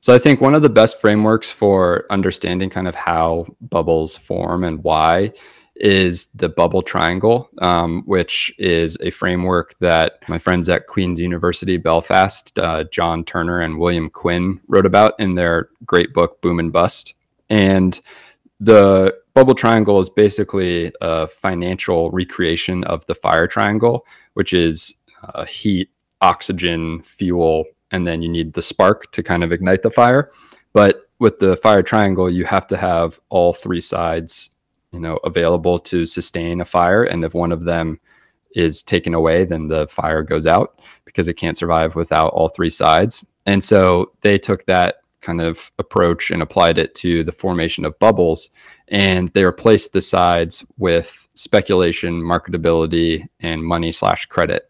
So I think one of the best frameworks for understanding kind of how bubbles form and why is the bubble triangle, um, which is a framework that my friends at Queen's University Belfast, uh, John Turner and William Quinn, wrote about in their great book, Boom and Bust. And the bubble triangle is basically a financial recreation of the fire triangle, which is uh, heat, oxygen, fuel, and then you need the spark to kind of ignite the fire. But with the fire triangle, you have to have all three sides, you know, available to sustain a fire. And if one of them is taken away, then the fire goes out because it can't survive without all three sides. And so they took that kind of approach and applied it to the formation of bubbles. And they replaced the sides with speculation, marketability, and money slash credit.